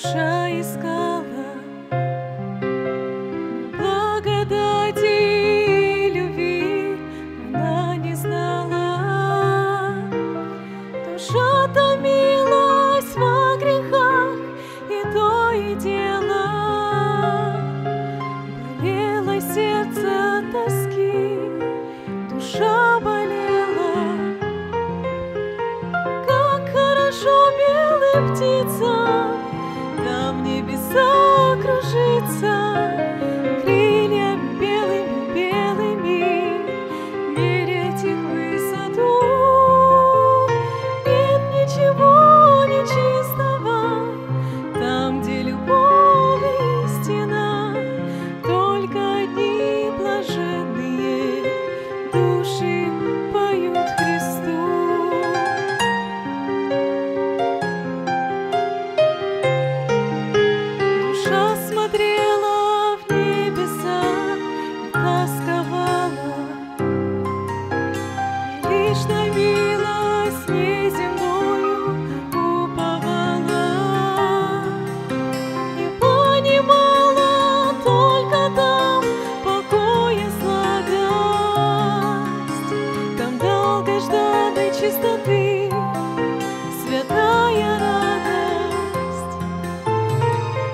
什？Чистоты святая радость.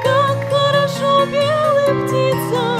Как хорошо белым птицам